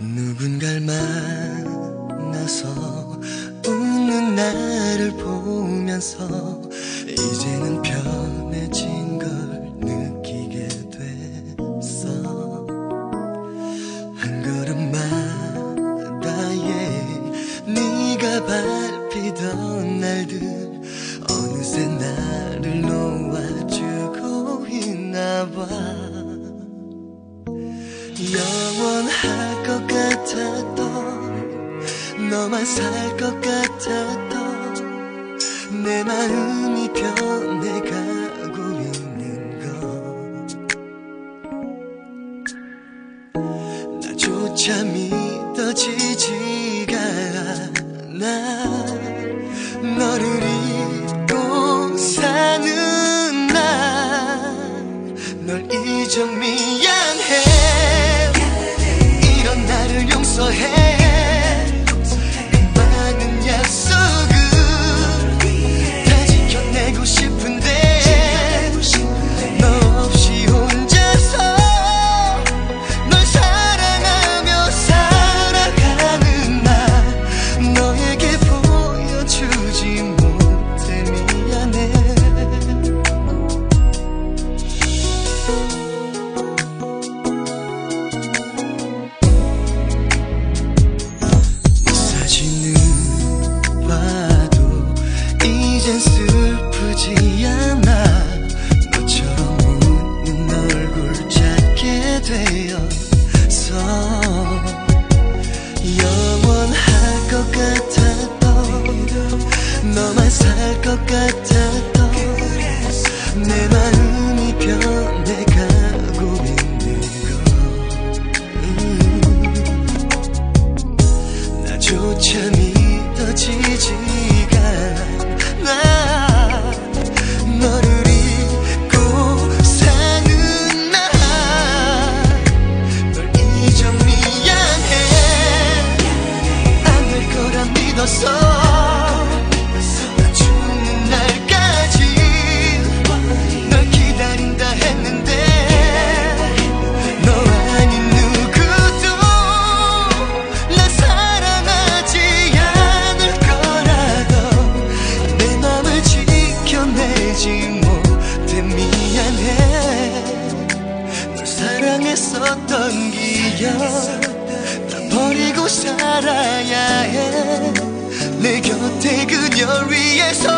누군가를 만나서 웃는 나를 보면서 이제는 너만 살 것 같았던 내 마음이 변해가고 있는 것 나조차 믿어지지 이젠 슬프지 않아 너처럼 웃는 얼굴 찾게 되었어 영원할 것 같았던 너만 살 것 같았던 내 마음이 변해가고 있는 것 음. 나조차 널 사랑했었던 기억 다 버리고 살아야 해 내 곁에 그녀를 위해서